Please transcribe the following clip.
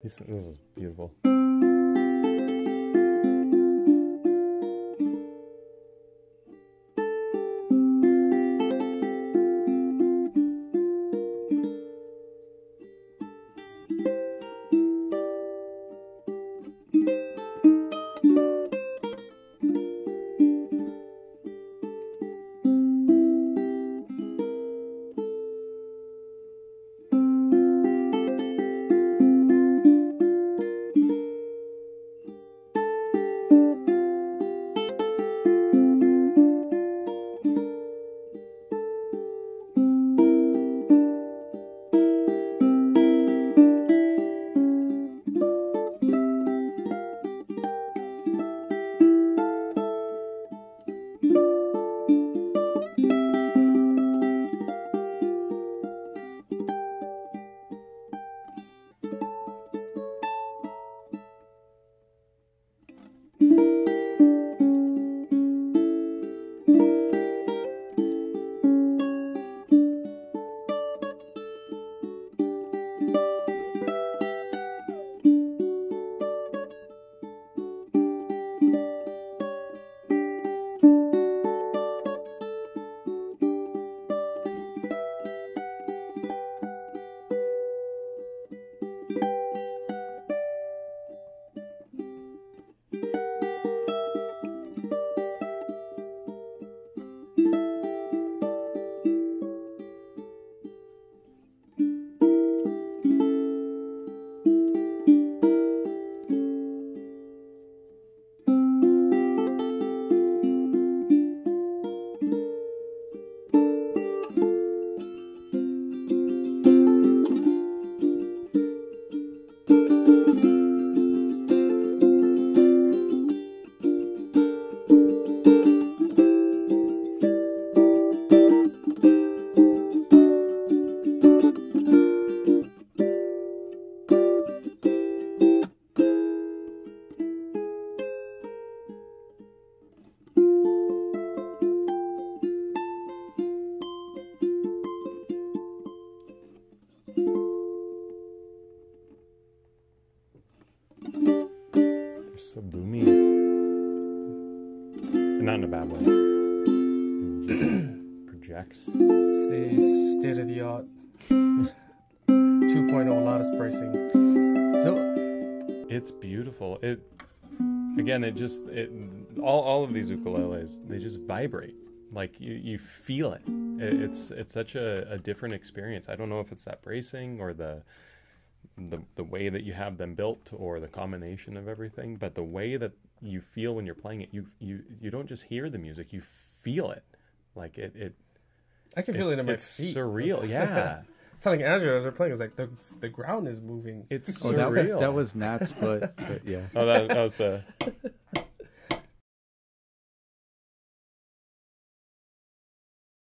This, this is beautiful. So boomy. And not in a bad way. It just projects. It's the state oh, of the art 2.0 lattice bracing. So It's beautiful. It again, it just it all all of these ukuleles they just vibrate. Like you, you feel it. it. It's it's such a, a different experience. I don't know if it's that bracing or the the the way that you have them built or the combination of everything, but the way that you feel when you're playing it, you you you don't just hear the music, you feel it. Like it it I can feel it, in my it's feet. surreal. Yeah. It's telling Andrew as we're playing, it's like the the ground is moving. It's Oh, that, surreal. that was Matt's foot. But yeah. Oh, that, that was the